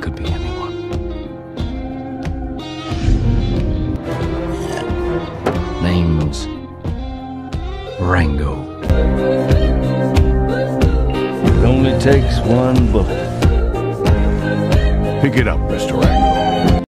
could be anyone. Name's Rango. It only takes one bullet. Pick it up, Mr. Rango.